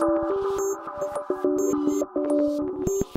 you